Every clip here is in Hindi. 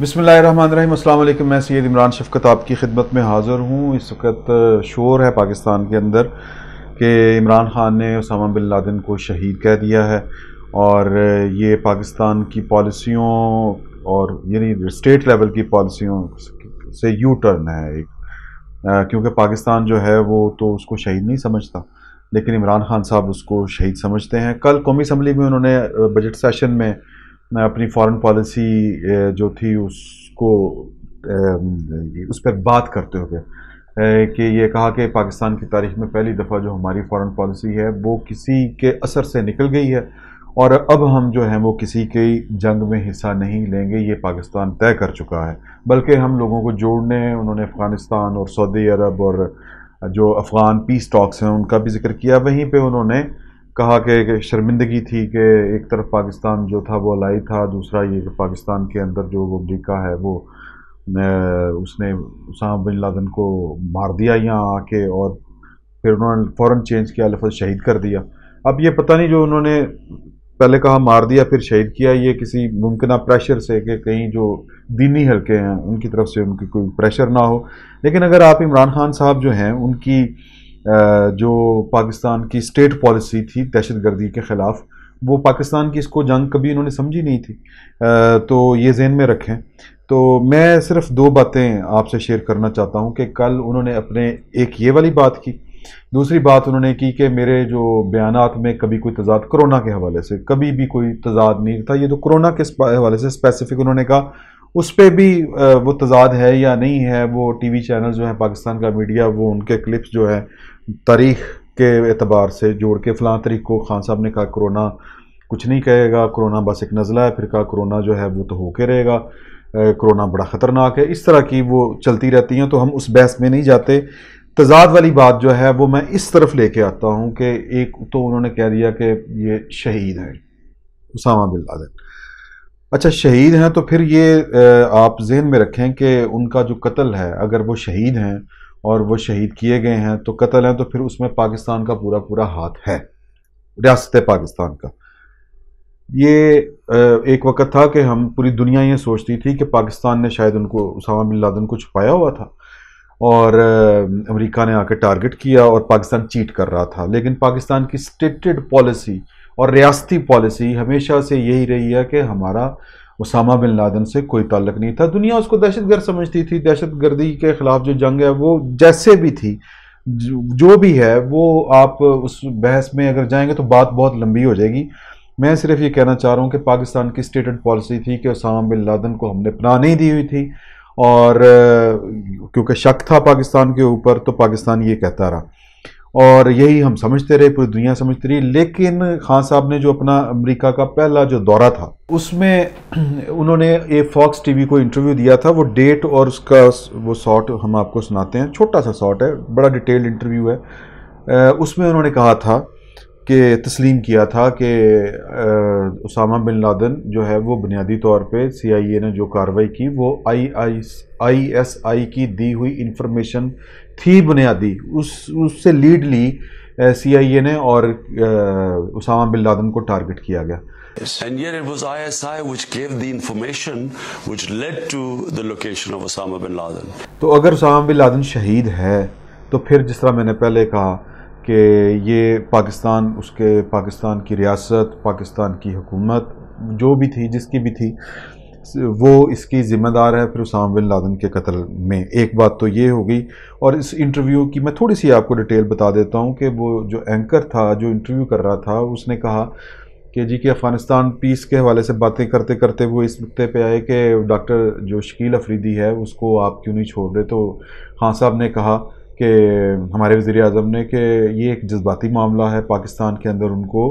बिसमीम अल्लाम मैं सैद इमरान शफकत आपकी खिदमत में हाज़िर हूँ। इस वक्त शोर है पाकिस्तान के अंदर कि इमरान ख़ान ने उसामा बिन लादेन को शहीद कह दिया है और ये पाकिस्तान की पॉलिसियों और यानी स्टेट लेवल की पॉलिसियों से यू टर्न है एक। क्योंकि पाकिस्तान जो है वो तो उसको शहीद नहीं समझता, लेकिन इमरान खान साहब उसको शहीद समझते हैं। कल कौमी असम्बली में उन्होंने बजट सेशन में अपनी फॉरेन पॉलिसी जो थी उसको उस पर बात करते हुए कि ये कहा कि पाकिस्तान की तारीख में पहली दफ़ा जो हमारी फॉरेन पॉलिसी है, वो किसी के असर से निकल गई है और अब हम जो हैं वो किसी के जंग में हिस्सा नहीं लेंगे, ये पाकिस्तान तय कर चुका है। बल्कि हम लोगों को जोड़ने, उन्होंने अफ़गानिस्तान और सऊदी अरब और जो अफ़गान पीस टॉक्स हैं, उनका भी ज़िक्र किया, वहीं पे उन्होंने कहा कि शर्मिंदगी थी कि एक तरफ़ पाकिस्तान जो था वो अलाई था, दूसरा ये कि पाकिस्तान के अंदर जो वो अमरीका है वो उसने उसामा बिन लादन को मार दिया यहाँ आके और फिर उन्होंने फ़ौर चेंज किया लफज शहीद कर दिया। अब ये पता नहीं जो उन्होंने पहले कहा मार दिया, फिर शहीद किया, ये किसी मुमकिन प्रेशर से कि कहीं जो दीनी हल्के हैं, उनकी तरफ़ से उनकी कोई प्रेशर ना हो। लेकिन अगर आप इमरान खान साहब जो हैं, उनकी जो पाकिस्तान की स्टेट पॉलिसी थी दहशत गर्दी के ख़िलाफ़, वो पाकिस्तान की इसको जंग कभी इन्होंने समझी नहीं थी। तो ये जहन में रखें। तो मैं सिर्फ़ दो बातें आपसे शेयर करना चाहता हूँ कि कल उन्होंने अपने एक ये वाली बात की, दूसरी बात उन्होंने की कि मेरे जो बयान में कभी कोई तजाद कोरोना के हवाले से, कभी भी कोई तजाद नहीं था। ये तो कोरोना के हवाले से स्पेसिफिक उन्होंने कहा। उस पर भी वो तजाद है या नहीं है, वो टीवी चैनल जो है, पाकिस्तान का मीडिया वो उनके क्लिप्स जो है तारीख के एतबार से जोड़ के फ़लाँ तरीक को खान साहब ने कहा, कोरोना कुछ नहीं कहेगा, कोरोना बस एक नज़ला है, फिर कहा, कोरोना जो है वो तो होके रहेगा कोरोना बड़ा ख़तरनाक है। इस तरह की वो चलती रहती हैं तो हम उस बहस में नहीं जाते। तजाद वाली बात जो है, वो मैं इस तरफ़ लेके आता हूँ कि एक तो उन्होंने कह दिया कि ये शहीद हैं, उसामा बिन लादेन। अच्छा शहीद हैं तो फिर ये आप जहन में रखें कि उनका जो कत्ल है, अगर वो शहीद हैं और वो शहीद किए गए हैं तो कत्ल हैं तो फिर उसमें पाकिस्तान का पूरा पूरा हाथ है। रियासत पाकिस्तान का। ये एक वक्त था कि हम पूरी दुनिया ये सोचती थी कि पाकिस्तान ने शायद उनको, उसामा बिन लादन को छुपाया हुआ था और अमेरिका ने आकर टारगेट किया और पाकिस्तान चीट कर रहा था। लेकिन पाकिस्तान की स्टेटेड पॉलिसी और रियासती पॉलिसी हमेशा से यही रही है कि हमारा उसामा बिन लादन से कोई ताल्लुक नहीं था। दुनिया उसको दहशत गर्द समझती थी। दहशत गर्दी के ख़िलाफ़ जो जंग है, वो जैसे भी थी, जो भी है, वो आप उस बहस में अगर जाएँगे तो बात बहुत लंबी हो जाएगी। मैं सिर्फ़ ये कहना चाह रहा हूँ कि पाकिस्तान की स्टेटेड पॉलिसी थी कि उसामा बिन लादन को हमने पनाह नहीं दी हुई थी और, क्योंकि शक था पाकिस्तान के ऊपर तो पाकिस्तान ये कहता रहा। और यही हम समझते रहे, पूरी दुनिया समझती रही। लेकिन खान साहब ने जो अपना अमेरिका का पहला जो दौरा था, उसमें उन्होंने एक फॉक्स टीवी को इंटरव्यू दिया था। वो डेट और उसका वो शॉट हम आपको सुनाते हैं। छोटा सा शॉट है, बड़ा डिटेल्ड इंटरव्यू है। उसमें उन्होंने कहा था कि, तस्लीम किया था कि उसामा बिन लादन जो है, वो बुनियादी तौर पे सीआईए ने जो कार्रवाई की, वो आई आई आई एस आई की दी हुई इंफॉर्मेशन थी बुनियादी उस उससे lead Lee C I A ने और उसामा बिन लादन को टारगेट किया गया And yet it was ISI which gave the information which led to the location of Osama bin Laden. तो अगर उसामा बिन लादन शहीद है तो फिर जिस तरह मैंने पहले कहा कि ये पाकिस्तान उसके पाकिस्तान की रियासत पाकिस्तान की हुकूमत जो भी थी जिसकी भी थी वो इसकी ज़िम्मेदार है, फिर उसाम बिन लादन के कत्ल में। एक बात तो ये हो गई, और इस इंटरव्यू की मैं थोड़ी सी आपको डिटेल बता देता हूँ कि वो जो एंकर था, जो इंटरव्यू कर रहा था, उसने कहा कि जी कि अफ़गानिस्तान पीस के हवाले से बातें करते करते वो इस नुकते पे आए कि डॉक्टर जो शकील अफरीदी है, उसको आप क्यों नहीं छोड़ रहे? तो खान साहब ने कहा कि हमारे वज़ी अजम ने कि ये एक जज्बाती मामला है पाकिस्तान के अंदर उनको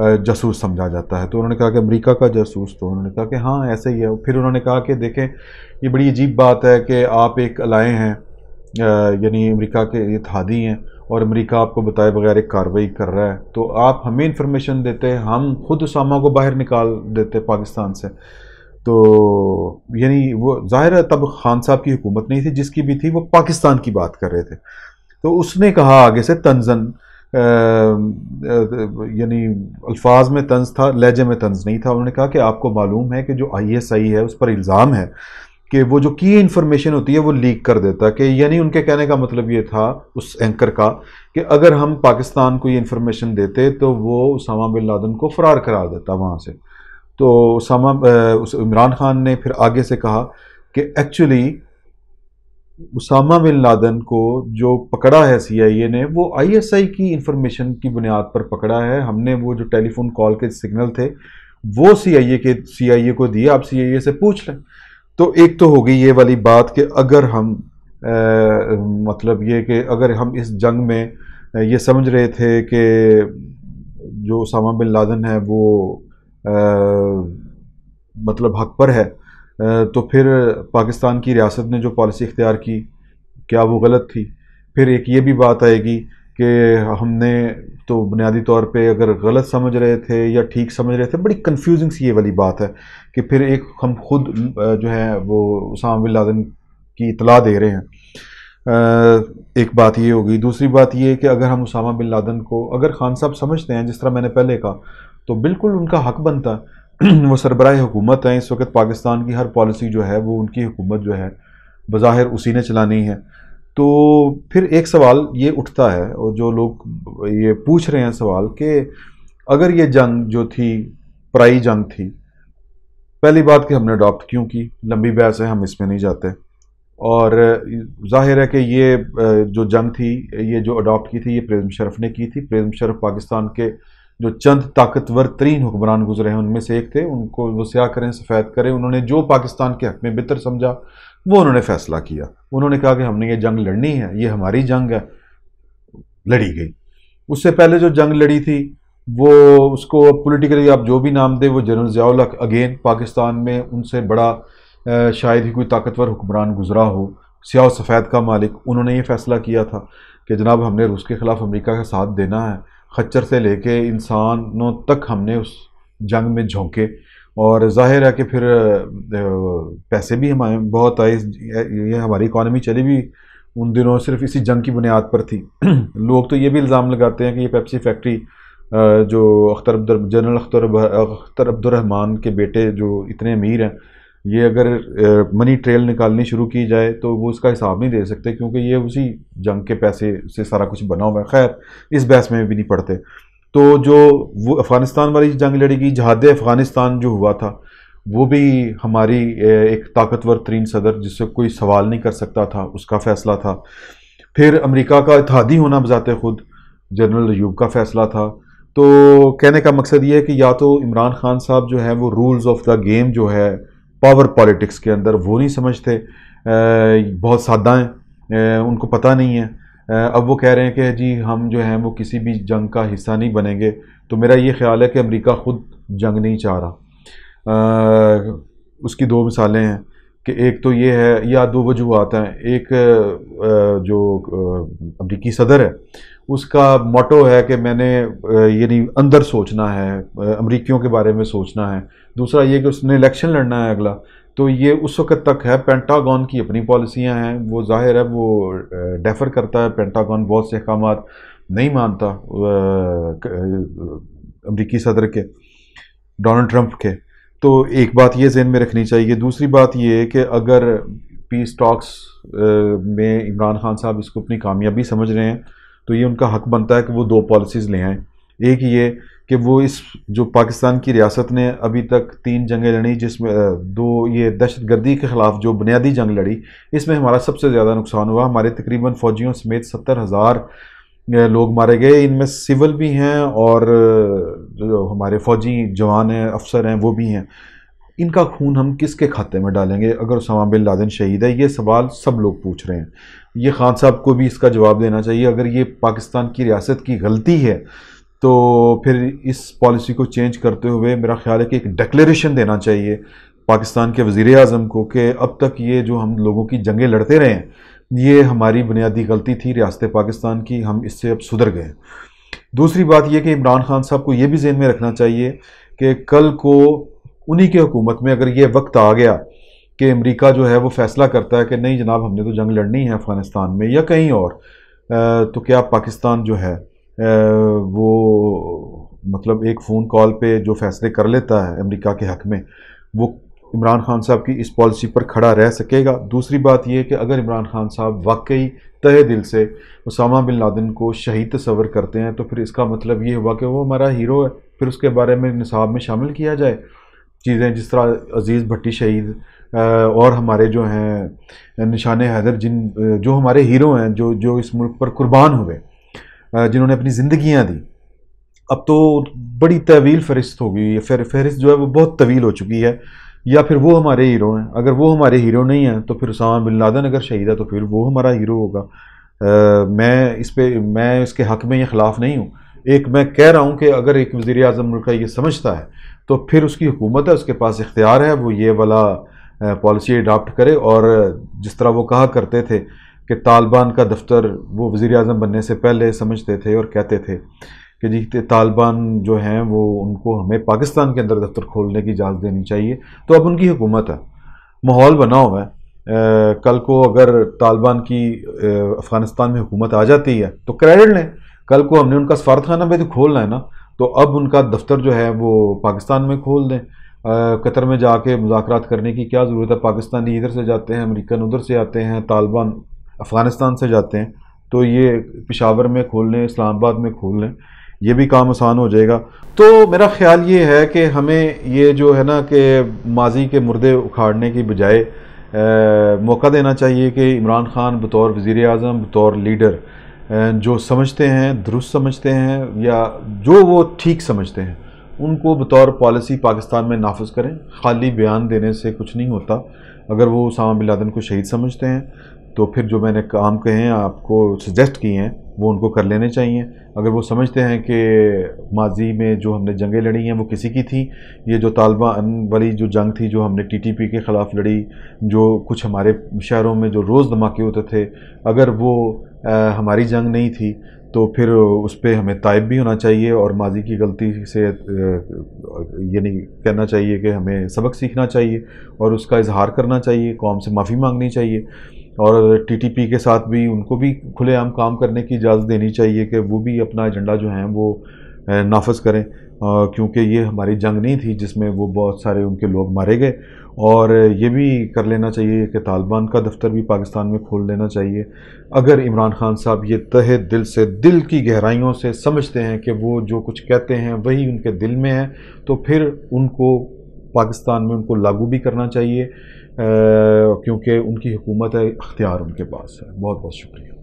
जासूस समझा जाता है। तो उन्होंने कहा कि अमेरिका का जासूस तो उन्होंने कहा कि हाँ ऐसे ही है। फिर उन्होंने कहा कि देखें, ये बड़ी अजीब बात है कि आप एक अलाए हैं यानी अमेरिका के ये थादी हैं और अमेरिका आपको बताए बगैर एक कार्रवाई कर रहा है। तो आप हमें इंफॉर्मेशन देते, हम खुद उसामा को बाहर निकाल देते पाकिस्तान से। तो यानी वो, ज़ाहिर तब खान साहब की हुकूमत नहीं थी, जिसकी भी थी, वो पाकिस्तान की बात कर रहे थे। तो उसने कहा आगे से तंजन यानी अल्फाज में तंज था, लहजे में तंज नहीं था। उन्होंने कहा कि आपको मालूम है कि जो आई एस आई है, उस पर इल्ज़ाम है कि वो जो की इन्फॉर्मेशन होती है, वो लीक कर देता कि यानी उनके कहने का मतलब ये था, उस एंकर का, कि अगर हम पाकिस्तान को ये इन्फॉर्मेशन देते तो वो उसामा बिन लादन को फ़रार करा देता वहाँ से। तो उसामा उस इमरान खान ने फिर आगे से कहा कि एक्चुअली उसामा बिन लादन को जो पकड़ा है सीआईए ने वो आईएसआई की इंफॉर्मेशन की बुनियाद पर पकड़ा है। हमने वो जो टेलीफोन कॉल के सिग्नल थे वो सीआईए के सीआईए को दिए। आप सीआईए से पूछ लें। तो एक तो हो गई ये वाली बात कि अगर हम आ, मतलब ये कि अगर हम इस जंग में ये समझ रहे थे कि जो उसामा बिन लादन है वो मतलब हक पर है। तो फिर पाकिस्तान की रियासत ने जो पॉलिसी इख्तियार की, क्या वो गलत थी? फिर एक ये भी बात आएगी कि हमने तो बुनियादी तौर पे अगर गलत समझ रहे थे या ठीक समझ रहे थे, बड़ी कंफ्यूजिंग सी ये वाली बात है कि फिर एक हम खुद जो है वो उसामा लादन की इतला दे रहे हैं। एक बात ये होगी। दूसरी बात ये कि अगर हम उसामा बिन लादन को, अगर खान साहब समझते हैं, जिस तरह मैंने पहले कहा तो बिल्कुल उनका हक बनता। है वो सरबराह हुकूमत हैं। इस वक्त पाकिस्तान की हर पॉलिसी जो है, वो उनकी हुकूमत जो है, बज़ाहिर उसी ने चलानी है। तो फिर एक सवाल ये उठता है, और जो लोग ये पूछ रहे हैं सवाल कि अगर ये जंग जो थी, पराई जंग थी, पहली बात कि हमने अडॉप्ट क्यों की? लंबी बहस है, हम इसमें नहीं जाते। और ज़ाहिर है कि ये जो जंग थी, ये जो अडॉप्ट की थी, ये प्रेम शरफ ने की थी। प्रेम शरफ पाकिस्तान के जो चंद ताकतवर तरीन हुक्मरान गुजरे हैं, उनमें से एक थे। उनको वो स्याह करें, सफ़ेद करें। उन्होंने जो पाकिस्तान के हक में बेहतर समझा, वो उन्होंने फैसला किया। उन्होंने कहा कि हमने ये जंग लड़नी है, ये हमारी जंग है। लड़ी गई। उससे पहले जो जंग लड़ी थी, वो उसको पॉलिटिकली आप जो भी नाम दें, वो जनरल ज़ियाउल अगेन पाकिस्तान में उनसे बड़ा शायद ही कोई ताकतवर हुक्मरान गुजरा हो। सियाह सफ़ेद का मालिक, उन्होंने ये फैसला किया था कि जनाब हमने रूस के ख़िलाफ़ अमेरिका का साथ देना है। खच्चर से लेके इंसानों तक हमने उस जंग में झोंके। और ज़ाहिर है कि फिर पैसे भी हमारे बहुत आए ये हमारी इकानमी चली भी उन दिनों सिर्फ़ इसी जंग की बुनियाद पर थी। लोग तो ये भी इल्ज़ाम लगाते हैं कि ये पेप्सी फैक्ट्री जो अख्तर जनरल अख्तर अख्तर अब्दुलरहमान के बेटे जो इतने अमीर हैं ये अगर मनी ट्रेल निकालनी शुरू की जाए तो वो उसका हिसाब नहीं दे सकते, क्योंकि ये उसी जंग के पैसे से सारा कुछ बना हुआ है। खैर, इस बहस में भी नहीं पड़ते। तो जो वो अफ़गानिस्तान वाली जंग लड़ी गई, जहाद अफ़गानिस्तान जो हुआ था, वो भी हमारी एक ताकतवर तरीन सदर, जिससे कोई सवाल नहीं कर सकता था, उसका फ़ैसला था। फिर अमेरिका का इतिहादी होना बजाते खुद, जनरल यूब का फ़ैसला था। तो कहने का मकसद ये है कि या तो इमरान खान साहब जो है, वो रूल्स ऑफ़ द गेम जो है पावर पॉलिटिक्स के अंदर, वो नहीं समझते। बहुत सादा हैं उनको पता नहीं है। अब वो कह रहे हैं कि जी, हम जो हैं, वो किसी भी जंग का हिस्सा नहीं बनेंगे। तो मेरा ये ख्याल है कि अमेरिका ख़ुद जंग नहीं चाह रहा। उसकी दो मिसालें हैं कि एक तो ये है, या दो वजूहत हैं। एक जो अमरीकी सदर है उसका मोटो है कि मैंने यानी अंदर सोचना है अमरीकियों के बारे में सोचना है। दूसरा ये कि उसने इलेक्शन लड़ना है अगला तो ये उस वक्त तक है। पेंटागन की अपनी पॉलिसियाँ हैं। वो ज़ाहिर है, वो डेफर करता है। पेंटागन बहुत से अहकाम नहीं मानता अमरीकी सदर के डोनाल्ड ट्रंप के। तो एक बात ये जहन में रखनी चाहिए। दूसरी बात ये कि अगर पीस टॉक्स में इमरान खान साहब इसको अपनी कामयाबी समझ रहे हैं तो ये उनका हक बनता है कि वो दो पॉलिसीज़ ले आएँ। एक ये कि वो इस जो पाकिस्तान की रियासत ने अभी तक तीन जंगें लड़ी जिसमें दो ये दहशत गर्दी के ख़िलाफ़ जो बुनियादी जंग लड़ी, इसमें हमारा सबसे ज़्यादा नुकसान हुआ। हमारे तकरीबन फ़ौजियों समेत सत्तर हज़ार लोग मारे गए। इनमें सिविल भी हैं और जो हमारे फ़ौजी जवान हैं, अफसर हैं, वो भी हैं। इनका खून हम किसके खाते में डालेंगे? अगर उसामा बिन लादेन शहीद है, ये सवाल सब लोग पूछ रहे हैं। ये खान साहब को भी इसका जवाब देना चाहिए। अगर ये पाकिस्तान की रियासत की गलती है तो फिर इस पॉलिसी को चेंज करते हुए मेरा ख्याल है कि एक डिक्लेरेशन देना चाहिए पाकिस्तान के वज़ी अजम को कि अब तक ये जो हम लोगों की जंगें लड़ते रहे हैं, ये हमारी बुनियादी गलती थी रियासत पाकिस्तान की, हम इससे अब सुधर गए दूसरी बात यह कि इमरान खान साहब को ये भी जहन में रखना चाहिए कि कल को उन्हीं की हुकूमत में अगर ये वक्त आ गया कि अमरीका जो है वो फैसला करता है कि नहीं जनाब, हमने तो जंग लड़नी है अफ़गानिस्तान में या कहीं और तो क्या पाकिस्तान जो है वो मतलब एक फ़ोन कॉल पे जो फैसले कर लेता है अमेरिका के हक़ में, वो इमरान खान साहब की इस पॉलिसी पर खड़ा रह सकेगा? दूसरी बात यह कि अगर इमरान खान साहब वाकई तहे दिल से उसामा बिन लादेन को शहीद तस्वर करते हैं तो फिर इसका मतलब ये हुआ कि वो हमारा हीरो है, फिर उसके बारे में निसाब में शामिल किया जाए। चीज़ें जिस तरह अज़ीज़ भट्टी शहीद और हमारे जो हैं निशान हैदर जिन जो हमारे हीरो हैं जो जो इस मुल्क पर कुर्बान हुए जिन्होंने अपनी ज़िंदगियाँ दी। अब तो बड़ी तवील फहरिस्त हो गई फिर फहरिस्त जो है वो बहुत तवील हो चुकी है या फिर वो हमारे हीरो हैं। अगर वो हमारे हीरो नहीं हैं तो फिर उसामा बिन लादन अगर शहीद है तो फिर वो हमारा हीरो होगा। आ, मैं इस पर मैं इसके हक़ में ये ख़िलाफ़ नहीं हूँ। एक मैं कह रहा हूँ कि अगर एक वज़ी अजम मुल्क ये समझता है तो फिर उसकी हुकूमत है, उसके पास इख्तियार है, वो ये वाला पॉलिसी अडाप्ट करे और जिस तरह वो कहा करते थे कि तालिबान का दफ्तर वो वज़ी अजम बनने से पहले समझते थे और कहते थे कि जी तालिबान जो हैं, वो उनको हमें पाकिस्तान के अंदर दफ्तर खोलने की इजाज़त देनी चाहिए। तो अब उनकी हुकूमत है। माहौल बना हुआ है। कल को अगर तालिबान की अफ़गानिस्तान में हुकूमत आ जाती है तो क्रेडिट लें। कल को हमने उनका सफारत खाना भी तो खोलना है ना। तो अब उनका दफ्तर जो है वो पाकिस्तान में खोल दें। कतर में जाके मुजाकर करने की क्या ज़रूरत है? पाकिस्तानी इधर से जाते हैं, अमरीकन उधर से आते हैं, तालिबान अफ़गानिस्तान से जाते हैं। तो ये पिशावर में खोल लें, इस्लामाबाद में खोल लें, ये भी काम आसान हो जाएगा। तो मेरा ख्याल ये है कि हमें ये जो है ना कि माजी के मुर्दे उखाड़ने की बजाय मौका देना चाहिए कि इमरान खान बतौर वज़ी अजम बतौर लीडर जो समझते हैं, दुरुस्त समझते हैं, या जो वो ठीक समझते हैं, उनको बतौर पॉलिसी पाकिस्तान में नाफज करें। खाली बयान देने से कुछ नहीं होता। अगर वो उसामा बिन लादेन को शहीद समझते हैं तो फिर जो मैंने काम कहे हैं, आपको सजेस्ट किए हैं, वो उनको कर लेने चाहिए। अगर वो समझते हैं कि माजी में जो हमने जंगें लड़ी हैं, वो किसी की थी, ये जो तालिबान वाली जो जंग थी, जो हमने टीटीपी के ख़िलाफ़ लड़ी, जो कुछ हमारे शहरों में जो रोज़ धमाके होते थे, अगर वो हमारी जंग नहीं थी तो फिर उस पर हमें तायब भी होना चाहिए और माजी की गलती से ये नहीं कहना चाहिए कि हमें सबक सीखना चाहिए और उसका इजहार करना चाहिए, कौम से माफ़ी मांगनी चाहिए और टीटीपी के साथ भी उनको भी खुलेआम काम करने की इजाज़त देनी चाहिए कि वो भी अपना एजेंडा जो है वो नाफज करें। क्योंकि ये हमारी जंग नहीं थी जिसमें वो बहुत सारे उनके लोग मारे गए। और ये भी कर लेना चाहिए कि तालिबान का दफ्तर भी पाकिस्तान में खोल लेना चाहिए। अगर इमरान खान साहब ये तहे दिल से, दिल की गहराइयों से समझते हैं कि वो जो कुछ कहते हैं वही उनके दिल में है तो फिर उनको, पाकिस्तान में उनको लागू भी करना चाहिए। क्योंकि उनकी हुकूमत है, अख्तियार उनके पास है। बहुत बहुत शुक्रिया।